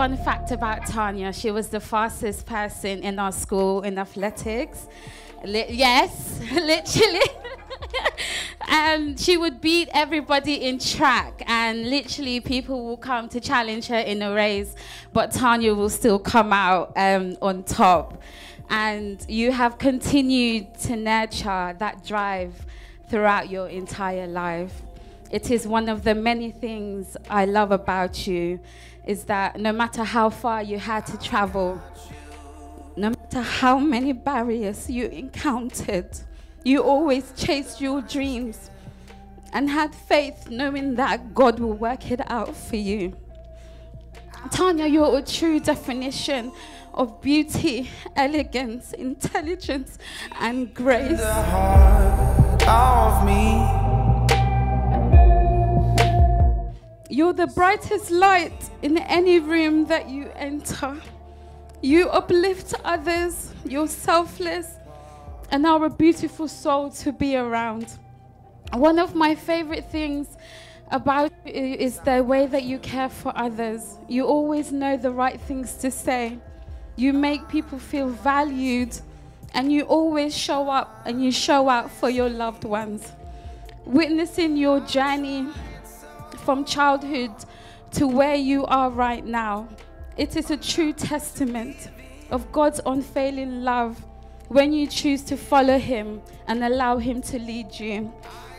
fun fact about Tanya she was the fastest person in our school in athletics. Li- yes, literally. and she would beat everybody in track, and literally people will come to challenge her in a race, but Tanya will still come out um, on top. And you have continued to nurture that drive throughout your entire life. It is one of the many things I love about you is that no matter how far you had to travel, no matter how many barriers you encountered, you always chased your dreams and had faith knowing that God will work it out for you. Tanya, you're a true definition of beauty, elegance, intelligence, and grace. You're the brightest light in any room that you enter. You uplift others, you're selfless, and are a beautiful soul to be around. One of my favorite things about you is the way that you care for others. You always know the right things to say. You make people feel valued, and you always show up and you show out for your loved ones. Witnessing your journey from childhood to where you are right now, it is a true testament of God's unfailing love when you choose to follow Him and allow Him to lead you.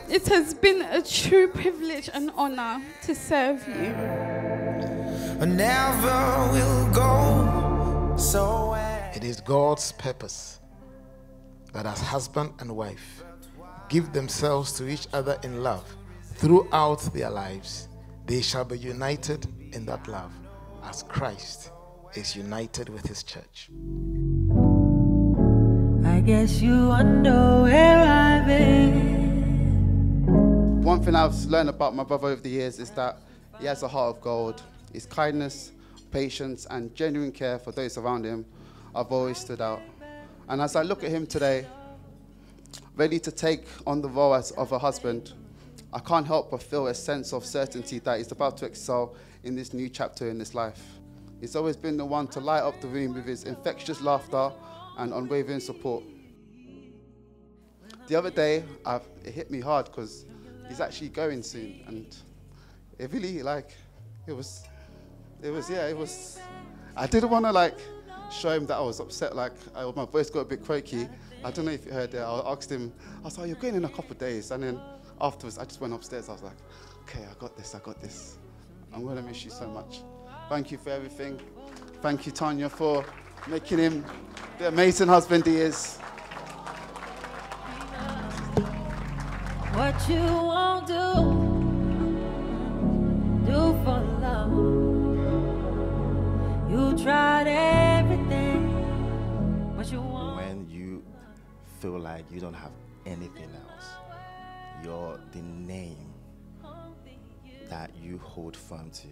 It has been a true privilege and honor to serve you. I never will go so It is God's purpose that as husband and wife give themselves to each other in love throughout their lives, they shall be united in that love as Christ is united with his church. I guess you wonder where I've been. One thing I've learned about my brother over the years is that he has a heart of gold. His kindness, patience, and genuine care for those around him have always stood out. And as I look at him today, ready to take on the role as, of a husband, I can't help but feel a sense of certainty that he's about to excel in this new chapter in his life. He's always been the one to light up the room with his infectious laughter and unwavering support. The other day, I've, it hit me hard because he's actually going soon, and it really like it was, it was yeah, it was. I didn't want to like show him that I was upset. Like I, my voice got a bit croaky. I don't know if you heard that. I asked him. I was like, "You're going in a couple of days," and then afterwards, I just went upstairs. I was like, "Okay, I got this. I got this. I'm gonna miss you so much. Thank you for everything. Thank you, Tanya, for making him the amazing husband he is." What you won't do, do for love. You tried everything, but you won't. when you feel like you don't have anything else, you're the name that you hold firm to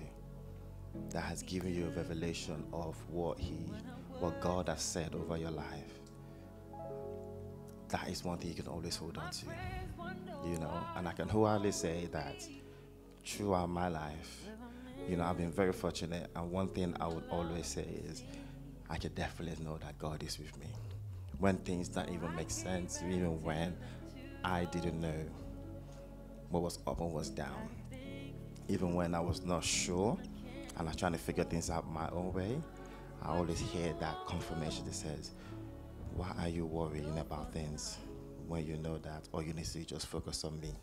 that has given you a revelation of what he what God has said over your life. That is one thing you can always hold on to. You know, and I can wholeheartedly say that throughout my life, you know, I've been very fortunate and one thing I would always say is I can definitely know that God is with me. When things don't even make sense, even when I didn't know what was up and was down. Even when I was not sure and I'm trying to figure things out my own way, I always hear that confirmation that says, Why are you worrying about things when you know that all you need to do is just focus on me?